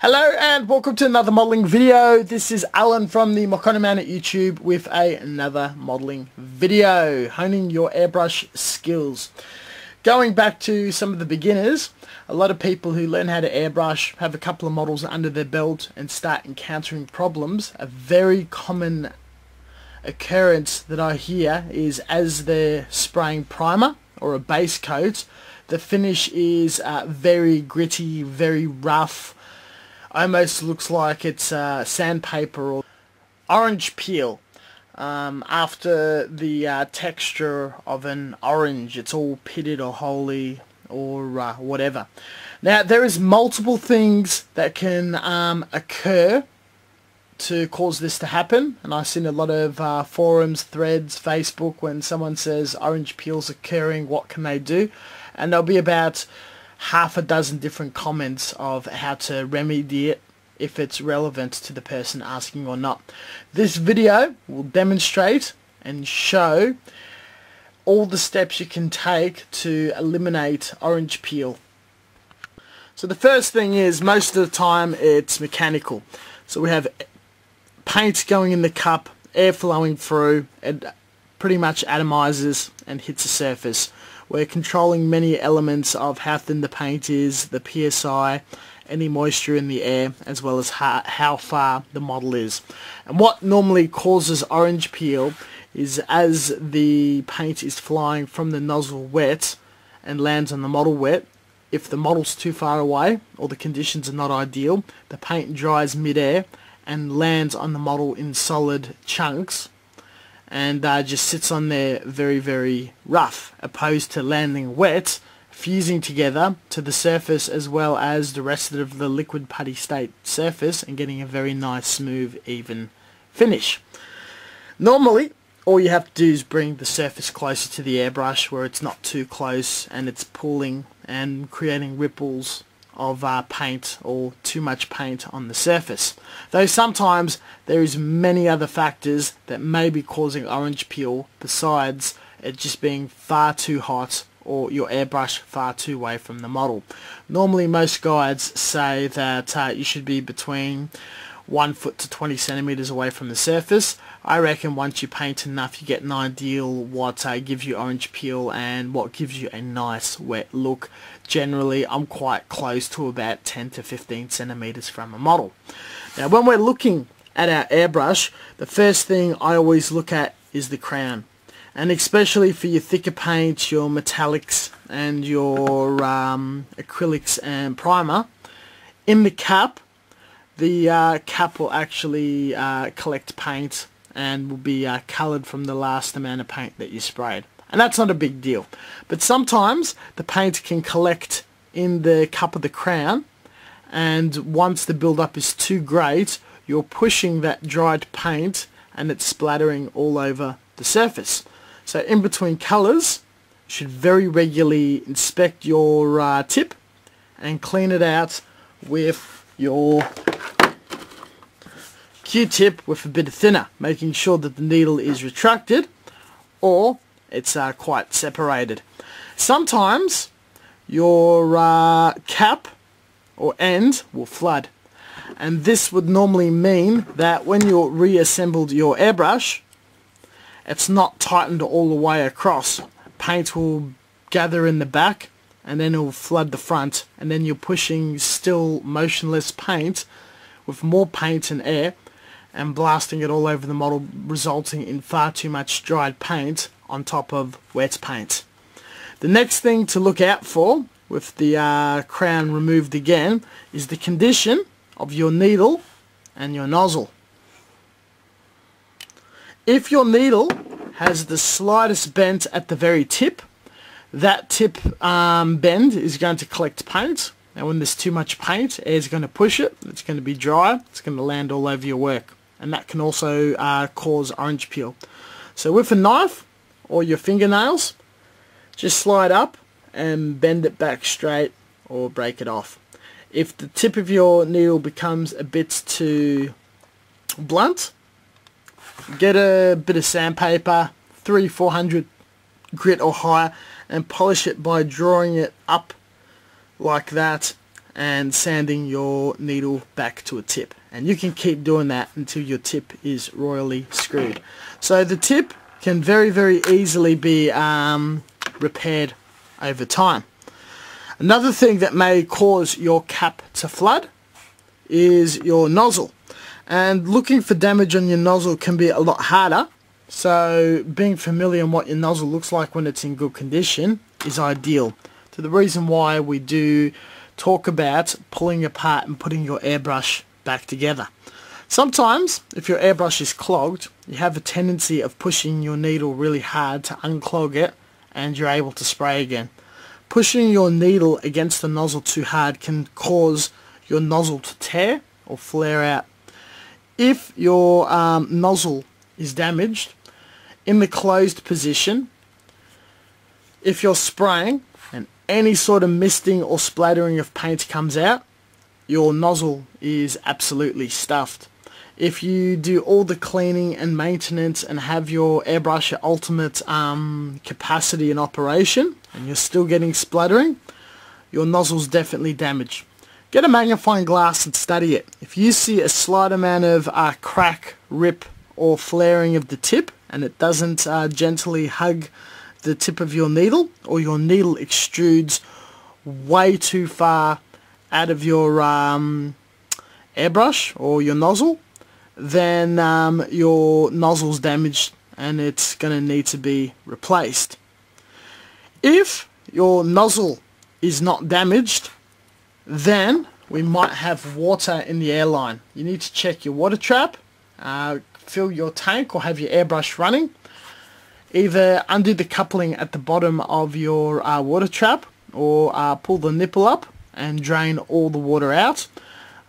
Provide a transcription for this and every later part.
Hello and welcome to another modelling video. This is Alan from the Mokanaman at YouTube with a, another modelling video, honing your airbrush skills. Going back to some of the beginners, a lot of people who learn how to airbrush have a couple of models under their belt and start encountering problems. A very common occurrence that I hear is as they're spraying primer or a base coat, the finish is uh, very gritty, very rough, almost looks like it's uh, sandpaper or orange peel. Um, after the uh, texture of an orange, it's all pitted or holy or uh, whatever. Now there is multiple things that can um, occur to cause this to happen and I've seen a lot of uh, forums, threads, Facebook when someone says orange peels occurring, what can they do? And there'll be about half a dozen different comments of how to remedy it if it's relevant to the person asking or not. This video will demonstrate and show all the steps you can take to eliminate orange peel. So the first thing is most of the time it's mechanical. So we have paint going in the cup, air flowing through, it pretty much atomizes and hits the surface. We're controlling many elements of how thin the paint is, the PSI, any moisture in the air, as well as how, how far the model is. And what normally causes orange peel is as the paint is flying from the nozzle wet and lands on the model wet, if the model's too far away or the conditions are not ideal, the paint dries mid-air and lands on the model in solid chunks and uh, just sits on there very very rough opposed to landing wet fusing together to the surface as well as the rest of the liquid putty state surface and getting a very nice smooth even finish. Normally all you have to do is bring the surface closer to the airbrush where it's not too close and it's pulling and creating ripples of uh, paint or too much paint on the surface. Though sometimes there is many other factors that may be causing orange peel besides it just being far too hot or your airbrush far too away from the model. Normally most guides say that uh, you should be between 1 foot to 20 centimeters away from the surface. I reckon once you paint enough you get an ideal what uh, gives you orange peel and what gives you a nice wet look. Generally I'm quite close to about 10 to 15 centimeters from a model. Now when we're looking at our airbrush the first thing I always look at is the crown and especially for your thicker paints, your metallics and your um, acrylics and primer in the cap the uh, cap will actually uh, collect paint and will be uh, coloured from the last amount of paint that you sprayed. And that's not a big deal. But sometimes the paint can collect in the cup of the crown and once the build-up is too great you're pushing that dried paint and it's splattering all over the surface. So in between colours you should very regularly inspect your uh, tip and clean it out with your Q-tip with a bit of thinner, making sure that the needle is retracted or it's uh, quite separated. Sometimes your uh, cap or end will flood and this would normally mean that when you reassembled your airbrush it's not tightened all the way across. Paint will gather in the back and then it will flood the front and then you're pushing still motionless paint with more paint and air and blasting it all over the model resulting in far too much dried paint on top of wet paint. The next thing to look out for with the uh, crown removed again is the condition of your needle and your nozzle. If your needle has the slightest bend at the very tip, that tip um, bend is going to collect paint and when there's too much paint, air is going to push it, it's going to be dry, it's going to land all over your work and that can also uh, cause orange peel. So with a knife or your fingernails, just slide up and bend it back straight or break it off. If the tip of your needle becomes a bit too blunt, get a bit of sandpaper, 3 400 grit or higher, and polish it by drawing it up like that and sanding your needle back to a tip. And you can keep doing that until your tip is royally screwed. So the tip can very very easily be um, repaired over time. Another thing that may cause your cap to flood is your nozzle. And looking for damage on your nozzle can be a lot harder. So being familiar on what your nozzle looks like when it's in good condition is ideal. To the reason why we do talk about pulling apart and putting your airbrush back together. Sometimes, if your airbrush is clogged, you have a tendency of pushing your needle really hard to unclog it and you're able to spray again. Pushing your needle against the nozzle too hard can cause your nozzle to tear or flare out. If your um, nozzle is damaged, in the closed position, if you're spraying, any sort of misting or splattering of paint comes out, your nozzle is absolutely stuffed. If you do all the cleaning and maintenance and have your airbrush at ultimate um, capacity in operation and you're still getting splattering, your nozzle's definitely damaged. Get a magnifying glass and study it. If you see a slight amount of uh, crack, rip or flaring of the tip and it doesn't uh, gently hug the tip of your needle or your needle extrudes way too far out of your um, airbrush or your nozzle then um, your nozzle's damaged and it's going to need to be replaced. If your nozzle is not damaged then we might have water in the airline. You need to check your water trap, uh, fill your tank or have your airbrush running either undo the coupling at the bottom of your uh, water trap or uh, pull the nipple up and drain all the water out.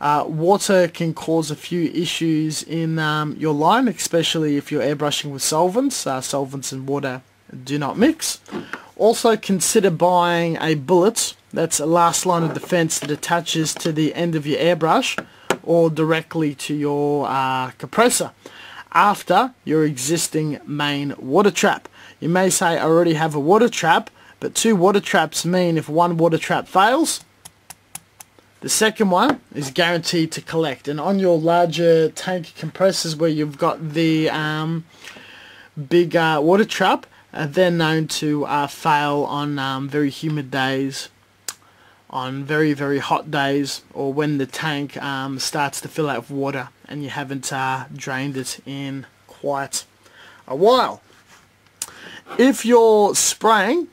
Uh, water can cause a few issues in um, your line, especially if you're airbrushing with solvents. Uh, solvents and water do not mix. Also consider buying a bullet, that's a last line of defense that attaches to the end of your airbrush or directly to your uh, compressor after your existing main water trap. You may say I already have a water trap, but two water traps mean if one water trap fails, the second one is guaranteed to collect. And on your larger tank compressors where you've got the um, big uh, water trap, uh, they're known to uh, fail on um, very humid days on very very hot days or when the tank um, starts to fill out with water and you haven't uh, drained it in quite a while. If you're spraying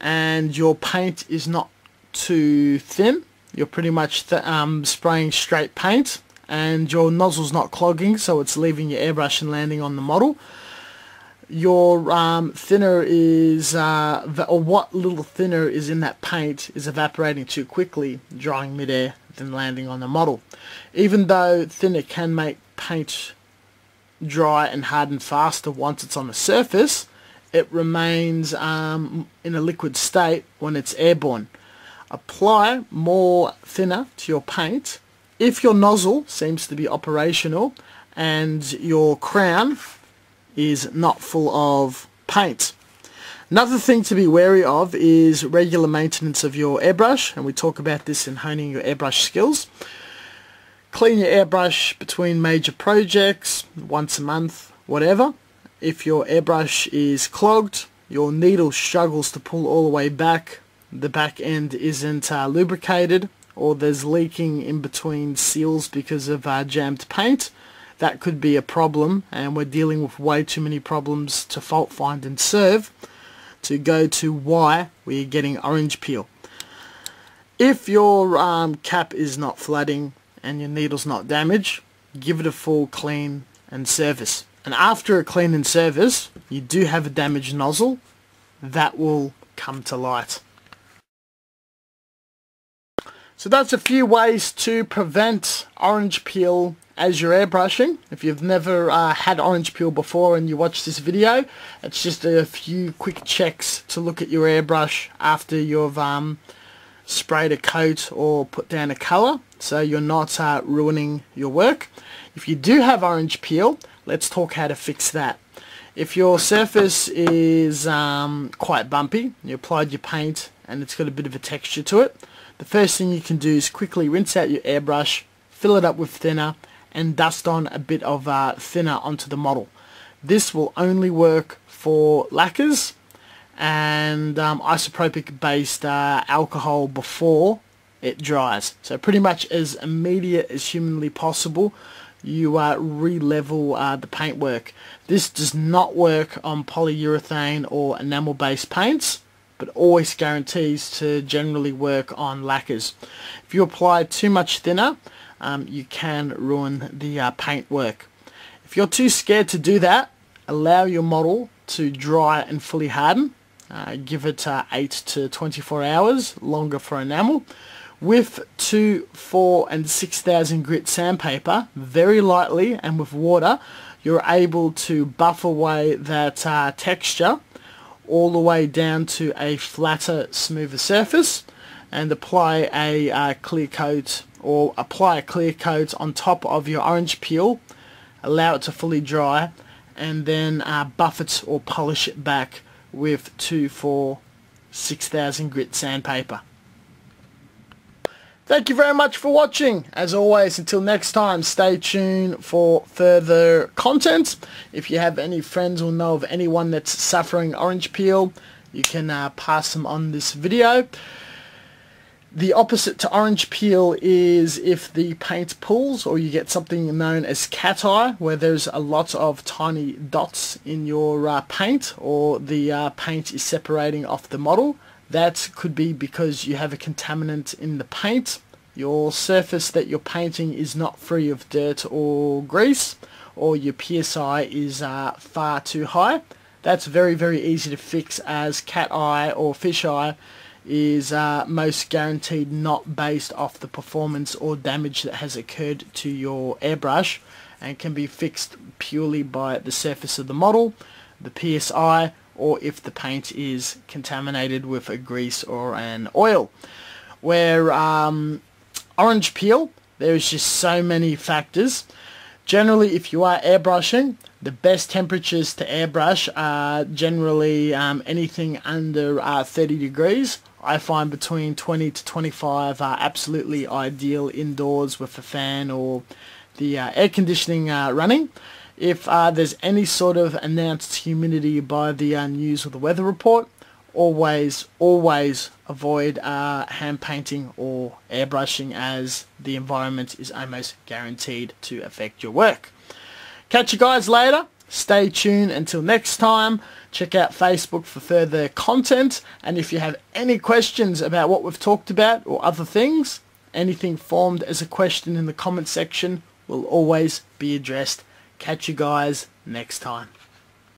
and your paint is not too thin, you're pretty much th um, spraying straight paint and your nozzle's not clogging so it's leaving your airbrush and landing on the model, your um, thinner is, uh, or what little thinner is in that paint is evaporating too quickly, drying midair, then landing on the model. Even though thinner can make paint dry and harden faster once it's on the surface, it remains um, in a liquid state when it's airborne. Apply more thinner to your paint. If your nozzle seems to be operational and your crown is not full of paint. Another thing to be wary of is regular maintenance of your airbrush, and we talk about this in honing your airbrush skills. Clean your airbrush between major projects, once a month, whatever. If your airbrush is clogged, your needle struggles to pull all the way back, the back end isn't uh, lubricated, or there's leaking in between seals because of uh, jammed paint, that could be a problem and we're dealing with way too many problems to fault find and serve to go to why we're getting orange peel. If your um, cap is not flooding and your needle's not damaged, give it a full clean and service. And after a clean and service, you do have a damaged nozzle, that will come to light. So that's a few ways to prevent orange peel as you're airbrushing. If you've never uh, had orange peel before and you watch this video, it's just a few quick checks to look at your airbrush after you've um, sprayed a coat or put down a colour so you're not uh, ruining your work. If you do have orange peel, let's talk how to fix that. If your surface is um, quite bumpy, you applied your paint and it's got a bit of a texture to it, the first thing you can do is quickly rinse out your airbrush, fill it up with thinner, and dust on a bit of uh, thinner onto the model. This will only work for lacquers and um, isopropic based uh, alcohol before it dries. So pretty much as immediate as humanly possible you uh, re-level uh, the paintwork. This does not work on polyurethane or enamel based paints but always guarantees to generally work on lacquers. If you apply too much thinner um, you can ruin the uh, paintwork. If you're too scared to do that allow your model to dry and fully harden. Uh, give it uh, 8 to 24 hours, longer for enamel with 2, 4 and 6000 grit sandpaper very lightly and with water you're able to buff away that uh, texture all the way down to a flatter smoother surface and apply a uh, clear coat or apply a clear coat on top of your orange peel allow it to fully dry and then uh, buff it or polish it back with 2, 4, 6000 grit sandpaper. Thank you very much for watching. As always, until next time, stay tuned for further content. If you have any friends or know of anyone that's suffering orange peel, you can uh, pass them on this video. The opposite to orange peel is if the paint pulls or you get something known as cat eye where there's a lot of tiny dots in your uh, paint or the uh, paint is separating off the model. That could be because you have a contaminant in the paint. Your surface that you're painting is not free of dirt or grease or your PSI is uh, far too high. That's very very easy to fix as cat eye or fish eye is uh, most guaranteed not based off the performance or damage that has occurred to your airbrush and can be fixed purely by the surface of the model, the PSI or if the paint is contaminated with a grease or an oil. Where um, orange peel, there's just so many factors. Generally, if you are airbrushing, the best temperatures to airbrush are generally um, anything under uh, 30 degrees. I find between 20 to 25 are absolutely ideal indoors with a fan or the uh, air conditioning uh, running if uh, there's any sort of announced humidity by the uh, news or the weather report, always, always avoid uh, hand painting or airbrushing as the environment is almost guaranteed to affect your work. Catch you guys later. Stay tuned until next time. Check out Facebook for further content. And if you have any questions about what we've talked about or other things, anything formed as a question in the comment section will always be addressed Catch you guys next time.